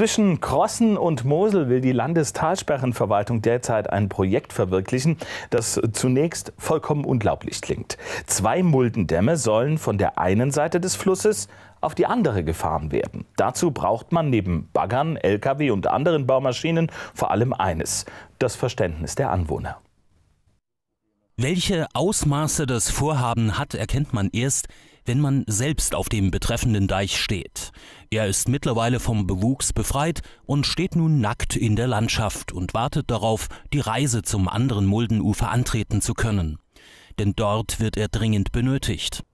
Zwischen Krossen und Mosel will die Landestalsperrenverwaltung derzeit ein Projekt verwirklichen, das zunächst vollkommen unglaublich klingt. Zwei Muldendämme sollen von der einen Seite des Flusses auf die andere gefahren werden. Dazu braucht man neben Baggern, Lkw und anderen Baumaschinen vor allem eines, das Verständnis der Anwohner. Welche Ausmaße das Vorhaben hat, erkennt man erst, wenn man selbst auf dem betreffenden Deich steht. Er ist mittlerweile vom Bewuchs befreit und steht nun nackt in der Landschaft und wartet darauf, die Reise zum anderen Muldenufer antreten zu können. Denn dort wird er dringend benötigt.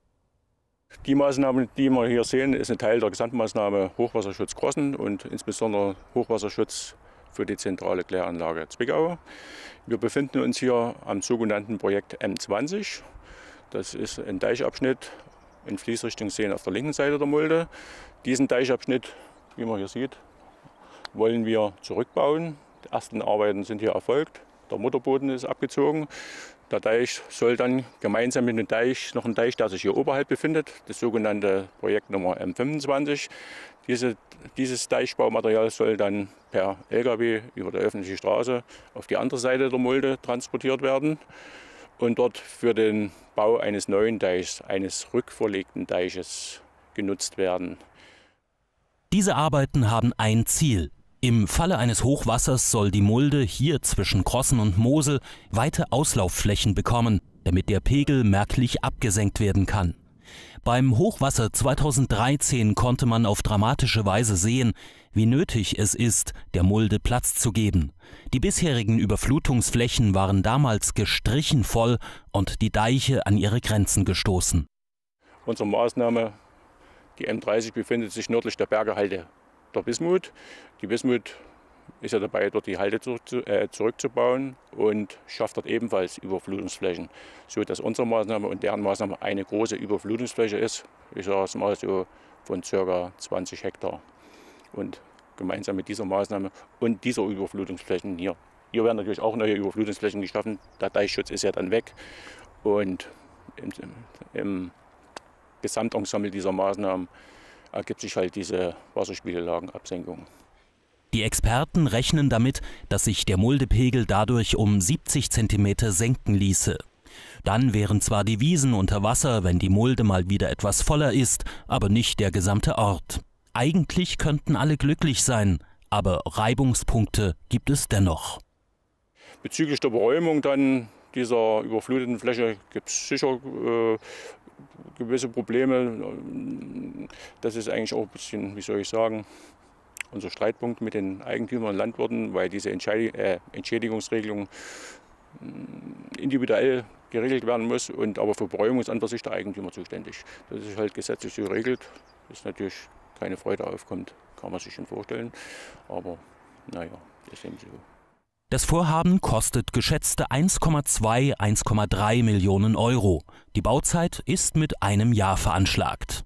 Die Maßnahmen, die wir hier sehen, ist ein Teil der Gesamtmaßnahme Hochwasserschutz Grossen und insbesondere Hochwasserschutz für die zentrale Kläranlage Zwickau. Wir befinden uns hier am sogenannten Projekt M20. Das ist ein Deichabschnitt in Fließrichtung sehen auf der linken Seite der Mulde. Diesen Deichabschnitt, wie man hier sieht, wollen wir zurückbauen. Die ersten Arbeiten sind hier erfolgt. Der Mutterboden ist abgezogen. Der Deich soll dann gemeinsam mit dem Deich, noch ein Deich, der sich hier oberhalb befindet, das sogenannte Projekt Nummer M25. Diese, dieses Deichbaumaterial soll dann per Lkw über die öffentliche Straße auf die andere Seite der Mulde transportiert werden und dort für den Bau eines neuen Deichs, eines rückverlegten Deiches genutzt werden. Diese Arbeiten haben ein Ziel. Im Falle eines Hochwassers soll die Mulde hier zwischen Krossen und Mosel weite Auslaufflächen bekommen, damit der Pegel merklich abgesenkt werden kann. Beim Hochwasser 2013 konnte man auf dramatische Weise sehen, wie nötig es ist, der Mulde Platz zu geben. Die bisherigen Überflutungsflächen waren damals gestrichen voll und die Deiche an ihre Grenzen gestoßen. Unsere Maßnahme, die M30 befindet sich nördlich der Bergehalde der Bismut. Die Bismut ist ja dabei, dort die Halde äh, zurückzubauen und schafft dort ebenfalls Überflutungsflächen, so dass unsere Maßnahme und deren Maßnahme eine große Überflutungsfläche ist. Ich sage es mal so von ca. 20 Hektar. Und gemeinsam mit dieser Maßnahme und dieser Überflutungsflächen hier. Hier werden natürlich auch neue Überflutungsflächen geschaffen. Der Deichschutz ist ja dann weg. Und im, im Gesamtensemble dieser Maßnahmen ergibt sich halt diese Wasserspiegellagenabsenkung. Die Experten rechnen damit, dass sich der Muldepegel dadurch um 70 cm senken ließe. Dann wären zwar die Wiesen unter Wasser, wenn die Mulde mal wieder etwas voller ist, aber nicht der gesamte Ort. Eigentlich könnten alle glücklich sein, aber Reibungspunkte gibt es dennoch. Bezüglich der Beräumung dann dieser überfluteten Fläche gibt es sicher äh, gewisse Probleme. Das ist eigentlich auch ein bisschen, wie soll ich sagen, unser Streitpunkt mit den Eigentümern und Landwirten, weil diese äh, Entschädigungsregelung mm, individuell geregelt werden muss und aber für Beräumung ist an sich der Eigentümer zuständig. Das ist halt gesetzlich so geregelt. Ist natürlich keine Freude aufkommt, kann man sich schon vorstellen. Aber naja, das ist eben so. Das Vorhaben kostet geschätzte 1,2, 1,3 Millionen Euro. Die Bauzeit ist mit einem Jahr veranschlagt.